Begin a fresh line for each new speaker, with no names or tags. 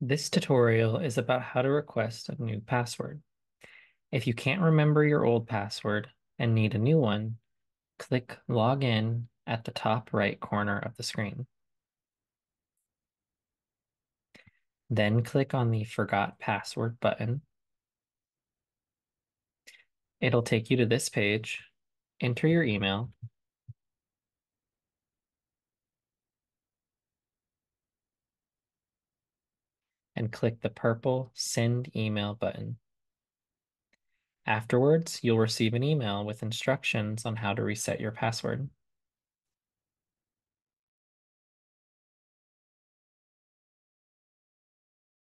This tutorial is about how to request a new password. If you can't remember your old password and need a new one, click Login at the top right corner of the screen. Then click on the Forgot Password button. It'll take you to this page. Enter your email. And click the purple Send Email button. Afterwards, you'll receive an email with instructions on how to reset your password.